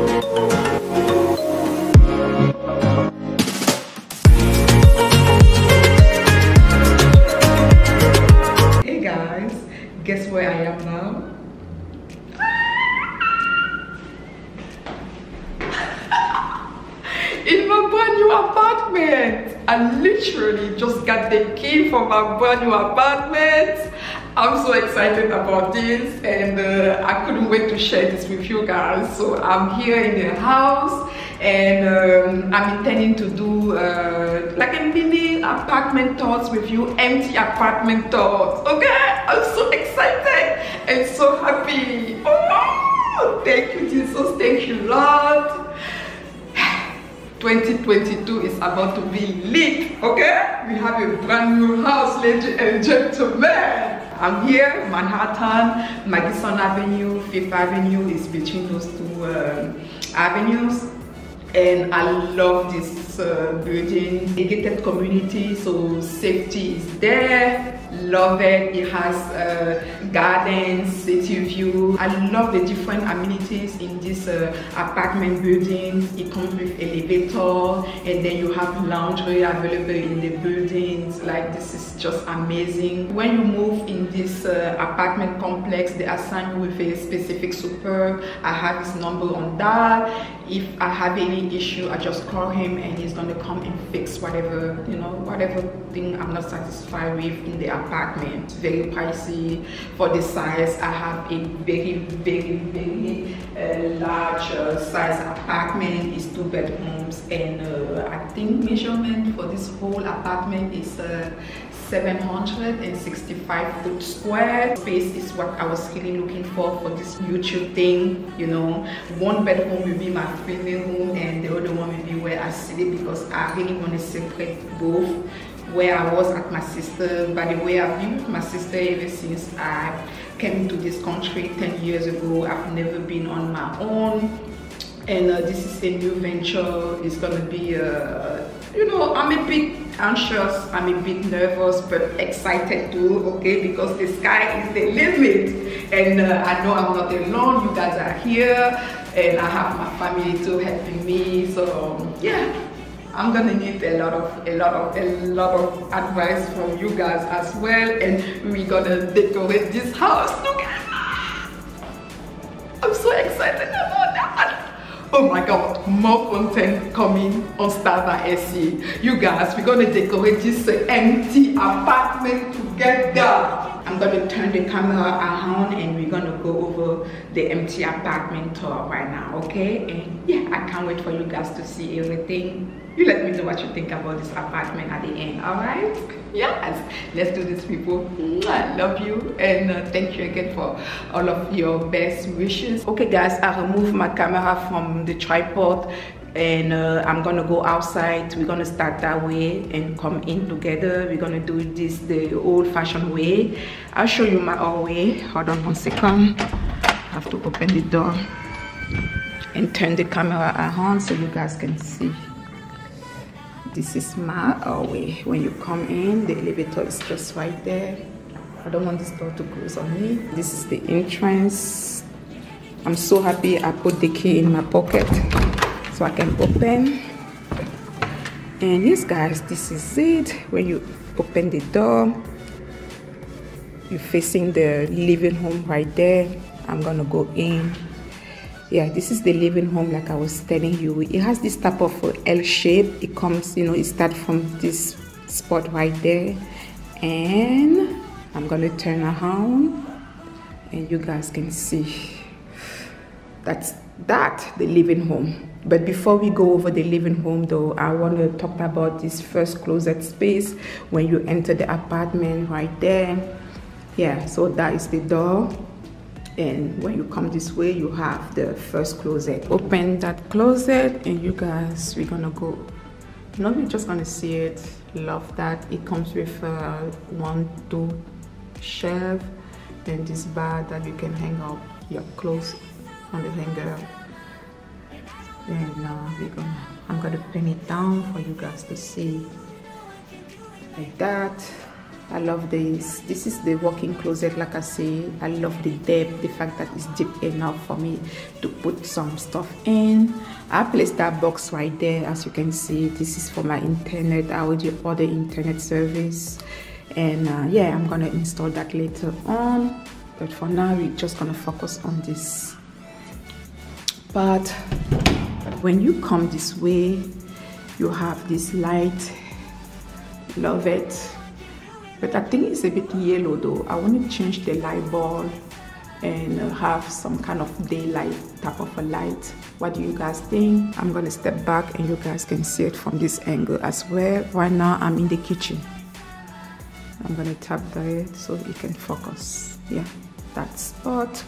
Hey guys, guess where I am now? in my brand new apartment. I literally just got the key for my brand new apartment. I'm so excited about this and uh, I couldn't wait to share this with you guys. So I'm here in the house and um, I'm intending to do uh, like a mini apartment tours with you, empty apartment tours. Okay, I'm so excited and so happy. Oh, thank you Jesus, thank you Lord. 2022 is about to be lit, okay? We have a brand new house, ladies and gentlemen. I'm here, Manhattan, Madison Avenue, Fifth Avenue is between those two um, avenues. And I love this uh, building, gated community, so safety is there. Love it. It has uh, gardens, city view. I love the different amenities in this uh, apartment building. It comes with elevator, and then you have laundry available in the buildings. Like this is just amazing. When you move in this uh, apartment complex, they assign you with a specific super. I have his number on that. If I have any issue, I just call him and he's gonna come and fix whatever, you know, whatever thing I'm not satisfied with in the apartment. Very pricey for the size. I have a very, very, very uh, large uh, size apartment. It's two bedrooms and uh, I think measurement for this whole apartment is uh, 765 foot square. Space is what I was really looking for for this YouTube thing you know. One bedroom will be my living room and the other one will be where I sleep because I really want to separate both where I was at my sister. By the way I've been with my sister ever since I came to this country 10 years ago. I've never been on my own. And uh, this is a new venture. It's gonna be uh, you know i'm a bit anxious i'm a bit nervous but excited too okay? Because the sky is the limit. And uh, i know i'm not alone you guys are here and i have my family too helping me. So um, yeah I'm gonna need a lot of a lot of a lot of advice from you guys as well. And we're gonna decorate this house. Together I'm so excited oh my god more content coming on Styles by Essy. you guys we're gonna decorate this uh, empty apartment together. I'm gonna turn the camera around and we're gonna go over the empty apartment tour right now okay? And yeah i can't wait for you guys to see everything. You let me know what you think about this apartment at the end all right yes. Let's do this people. I love you. And uh, thank you again for all of your best wishes. Okay guys i removed my camera from the tripod. And uh, I'm gonna go outside. We're gonna start that way and come in together. We're gonna do this the old-fashioned way. I'll show you my old way. Hold on one second. I have to open the door and turn the camera around so you guys can see this is my uh, way when you come in the elevator is just right there. I don't want this door to close on me. This is the entrance. I'm so happy I put the key in my pocket so I can open. And yes guys this is it. When you open the door you're facing the living room right there. I'm gonna go in yeah this is the living room like i was telling you. It has this type of uh, l shape. It comes you know it starts from this spot right there. And i'm gonna turn around and you guys can see. That's that the living room but before we go over the living room though i want to talk about this first closet space when you enter the apartment right there. Yeah so that is the door and when you come this way you have the first closet. Open that closet and you guys we're gonna go. Know we're just gonna see it. Love that. It comes with uh, one two shelf and this bar that you can hang up your clothes on the hanger. And uh, we're gonna i'm gonna pin it down for you guys to see. Like that I love this. This is the walk-in closet, like I say. I love the depth, the fact that it's deep enough for me to put some stuff in. I placed that box right there, as you can see. This is for my internet. I do other internet service. And uh, yeah, I'm gonna install that later on. But for now, we're just gonna focus on this. But when you come this way, you have this light. Love it but I think it's a bit yellow though. I want to change the light bulb and have some kind of daylight type of a light. What do you guys think? I'm gonna step back and you guys can see it from this angle as well. Right now I'm in the kitchen. I'm gonna tap there so you can focus. Yeah, that spot.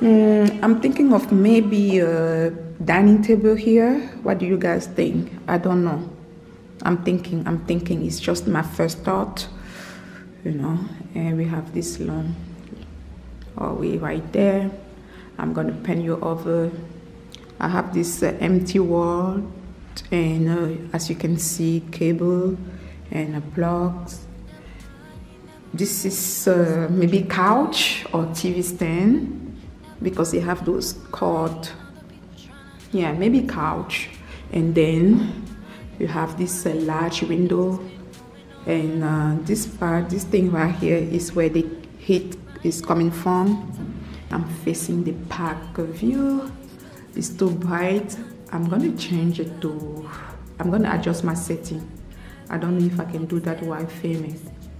Mm, I'm thinking of maybe a dining table here. What do you guys think? I don't know. I'm thinking, I'm thinking, it's just my first thought, you know, and we have this long hallway right there. I'm gonna pen you over. I have this uh, empty wall, and uh, as you can see, cable and uh, plugs. This is uh, maybe couch or TV stand because they have those cord. Yeah, maybe couch, and then you have this uh, large window. And uh, this part this thing right here is where the heat is coming from. I'm facing the park view. It's too bright. I'm gonna change it to I'm gonna adjust my setting. I don't know if I can do that while filming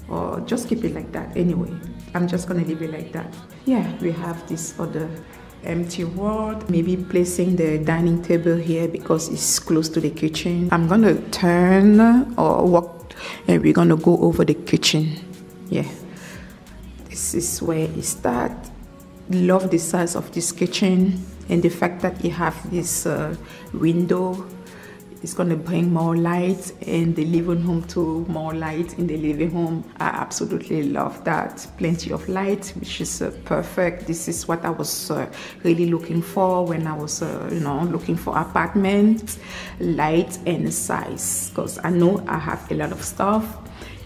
or just keep it like that. Anyway I'm just gonna leave it like that. Yeah we have this other empty wall maybe placing the dining table here because it's close to the kitchen. I'm gonna turn or walk and we're gonna go over the kitchen. Yeah. This is where it starts love the size of this kitchen and the fact that you have this uh, window it's going to bring more light in the living room to more light in the living room. I absolutely love that. Plenty of light, which is uh, perfect. This is what I was uh, really looking for when I was, uh, you know, looking for apartment, light and size. Because I know I have a lot of stuff.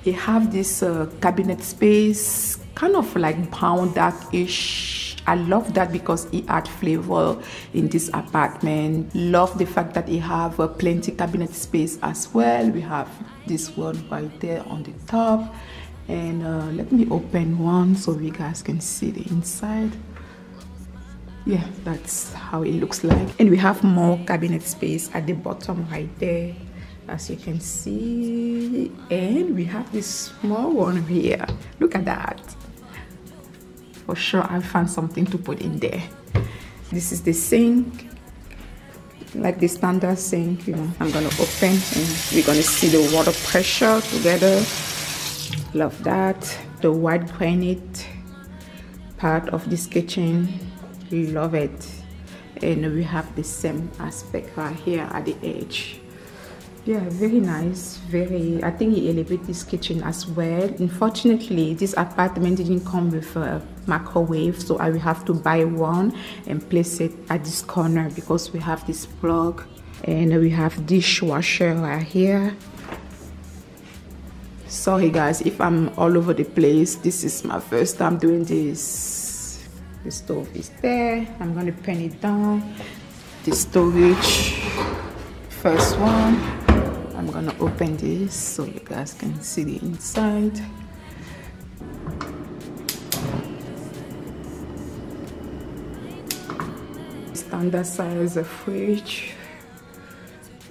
They have this uh, cabinet space, kind of like brown dark-ish I love that because it add flavor in this apartment. Love the fact that it have a plenty cabinet space as well. We have this one right there on the top. And uh, let me open one so you guys can see the inside yeah that's how it looks like and we have more cabinet space at the bottom right there as you can see and we have this small one here look at that for sure I found something to put in there. This is the sink like the standard sink you know. I'm gonna open and we're gonna see the water pressure together. Love that. The white granite part of this kitchen love it. And we have the same aspect right here at the edge. Yeah very nice very i think he elevated this kitchen as well. Unfortunately this apartment didn't come with a microwave so i will have to buy one and place it at this corner because we have this plug. And we have dishwasher right here. Sorry guys if i'm all over the place this is my first time doing this. The stove is there. I'm to pen it down. The storage first one. I'm gonna open this so you guys can see the inside standard size fridge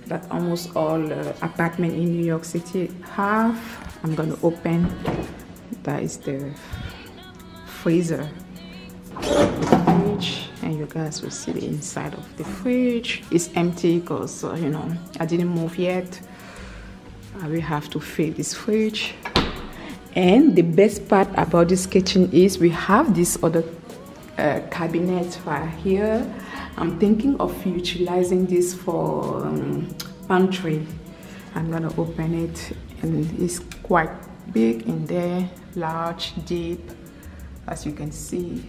that almost all uh, apartment in New York City have I'm gonna open. That is the freezer. Fridge and you guys will see the inside of the fridge. It's empty because uh, you know I didn't move yet. I will have to fill this fridge. And the best part about this kitchen is we have this other uh, cabinet right here I'm thinking of utilizing this for um, pantry. I'm gonna open it and it's quite big in there large deep as you can see.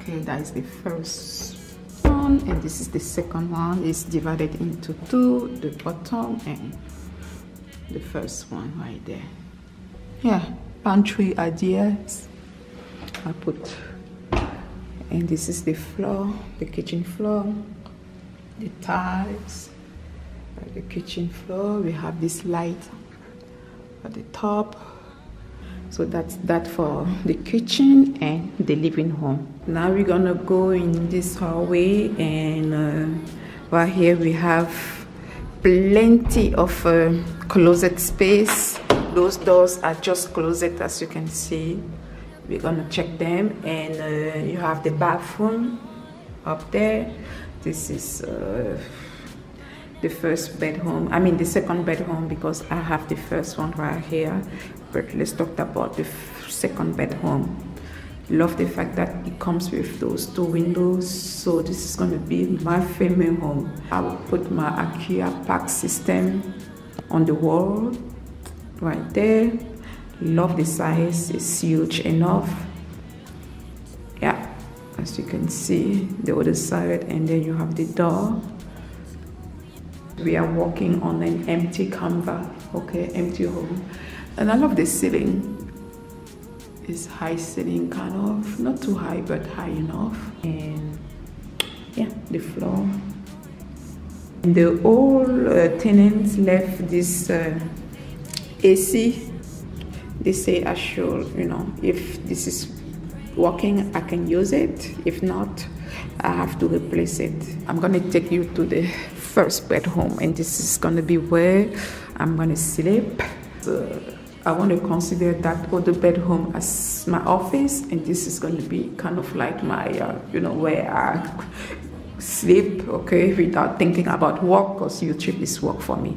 Okay that is the first one and this is the second one. It's divided into two the bottom and the first one right there. Yeah pantry ideas. I put and this is the floor the kitchen floor the tiles. The kitchen floor we have this light at the top. So that's that for the kitchen and the living room. Now we're gonna go in this hallway and uh, right here we have plenty of uh, closet space. Those doors are just closet as you can see we're gonna check them and uh, you have the bathroom up there. This is uh, the first bedroom i mean the second bedroom because i have the first one right here. But let's talk about the second bedroom. Love the fact that it comes with those two windows. So this is going to be my family home. I will put my ikea PAX system on the wall right there love the size it's huge enough. Yeah as you can see the other side and then you have the door. We are walking on an empty canvas okay empty home. And i love the ceiling. It's high ceiling kind of. Not too high but high enough. And yeah the floor. The old uh, tenants left this uh, ac they say i should you know if this is working i can use it if not i have to replace it i'm gonna take you to the first bedroom and this is gonna be where I'm gonna sleep. So I want to consider that other bedroom as my office and this is going to be kind of like my, uh, you know, where I sleep, okay, without thinking about work because YouTube is work for me.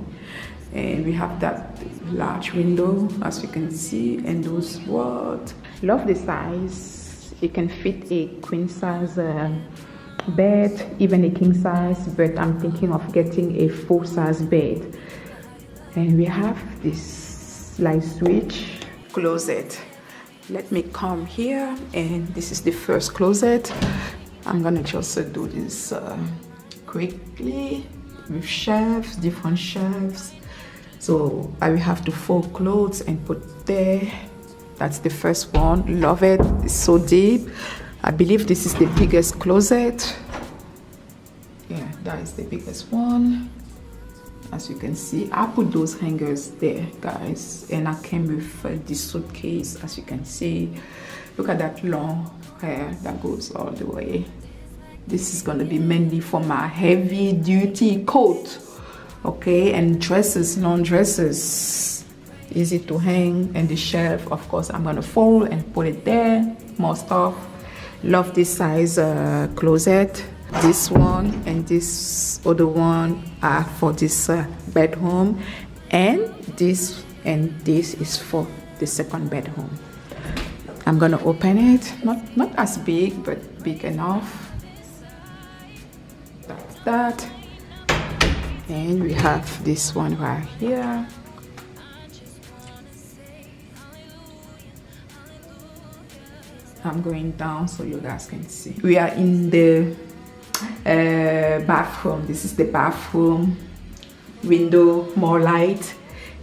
And we have that large window as you can see and those what? Love the size. It can fit a queen size uh, bed even a king size but i'm thinking of getting a full size bed. And we have this light switch. Closet. Let me come here and this is the first closet. I'm gonna just uh, do this uh, quickly with shelves different shelves so i will have to fold clothes and put there that's the first one love it it's so deep I believe this is the biggest closet. Yeah, that is the biggest one. As you can see, I put those hangers there, guys. And I came with uh, this suitcase, as you can see. Look at that long hair that goes all the way. This is gonna be mainly for my heavy duty coat. Okay, and dresses, long dresses. Easy to hang and the shelf, of course, I'm gonna fold and put it there. More stuff love this size uh, closet. This one and this other one are for this uh, bedroom. And this and this is for the second bedroom. I'm gonna open it. Not not as big but big enough. That's that and we have this one right here I'm going down so you guys can see. We are in the uh, bathroom. This is the bathroom window, more light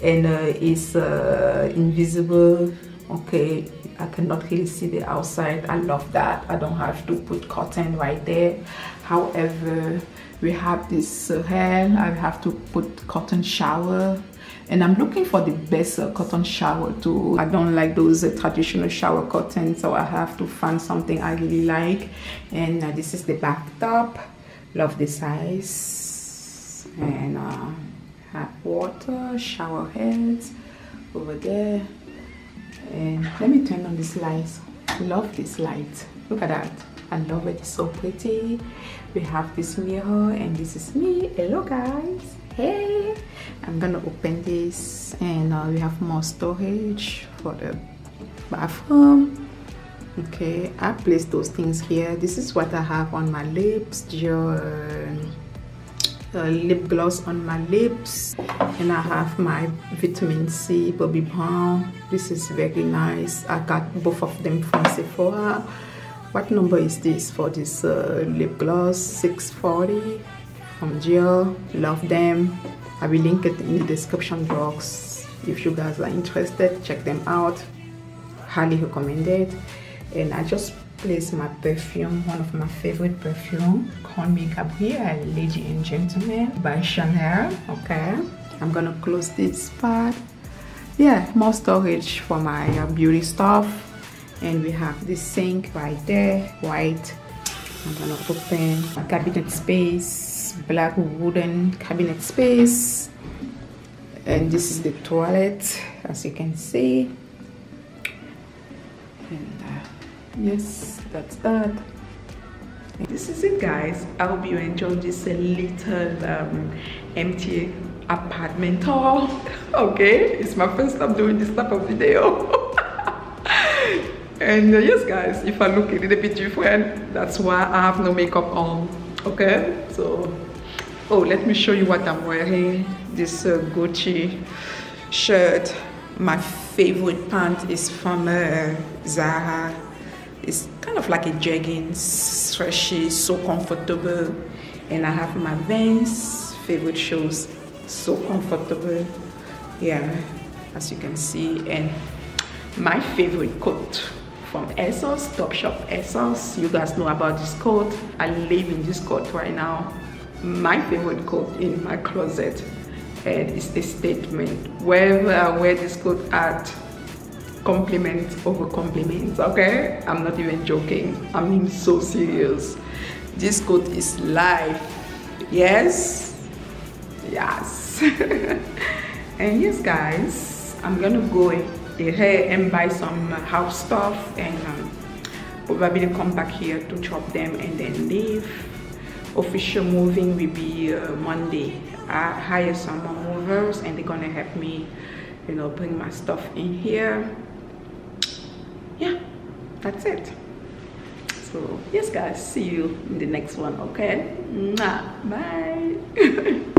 and uh, it's uh, invisible. Okay, I cannot really see the outside. I love that. I don't have to put curtain right there. However, we have this uh, hair. I have to put cotton shower. And I'm looking for the best uh, cotton shower too. I don't like those uh, traditional shower curtains so I have to find something I really like. And uh, this is the bathtub. Love the size. And uh, hot water shower heads over there. And let me turn on this lights love this light. Look at that I love it it's so pretty. We have this mirror and this is me. Hello guys. Hey. I'm gonna open this and uh, we have more storage for the bathroom. Okay i placed those things here. This is what i have on my lips your lip gloss on my lips. And i have my vitamin c bobbi brown. This is very nice. I got both of them from sephora what number is this for this uh, lip gloss? 640 from Gel. Love them. I will link it in the description box. if you guys are interested check them out. Highly recommended. And i just placed my perfume one of my favorite perfume call me gabrielle lady and gentleman by chanel okay? I'm gonna close this part. Yeah more storage for my uh, beauty stuff and we have this sink right there white i'm gonna open a cabinet space black wooden cabinet space. And this is the toilet as you can see. And uh, yes that's that. This is it guys. I hope you enjoyed this little um, empty apartment tour okay? It's my first time doing this type of video and uh, yes guys if i look a little bit different that's why i have no makeup on okay? So oh let me show you what i'm wearing. This uh, gucci shirt. My favorite pant is from uh, zara. It's kind of like a jeggings stretchy so comfortable. And i have my vans favorite shoes so comfortable. Yeah as you can see. And my favorite coat from ASOS, Topshop ASOS. You guys know about this coat. I live in this coat right now. My favorite coat in my closet. And it's the statement. Wherever uh, I wear this coat at, compliments over compliments, okay? I'm not even joking. I'm so serious. This coat is life. Yes? yes and yes guys i'm gonna go ahead and buy some house stuff and um, probably come back here to chop them and then leave. Official moving will be uh, monday. I hire some movers and they're gonna help me you know bring my stuff in here. Yeah that's it. So yes guys see you in the next one okay? Bye